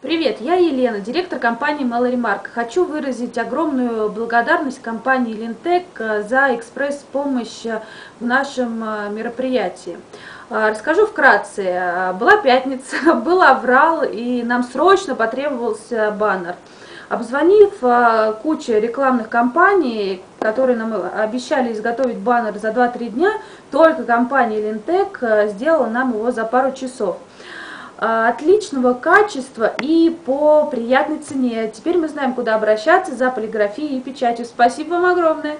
Привет, я Елена, директор компании Mallory Mark. Хочу выразить огромную благодарность компании Lintec э, за экспресс-помощь э, в нашем э, мероприятии. Расскажу вкратце. Была пятница, был аврал, и нам срочно потребовался баннер. Обзвонив кучу рекламных компаний, которые нам обещали изготовить баннер за 2-3 дня, только компания Lintec сделала нам его за пару часов. А, отличного качества и по приятной цене. Теперь мы знаем, куда обращаться за полиграфией и печатью. Спасибо вам огромное!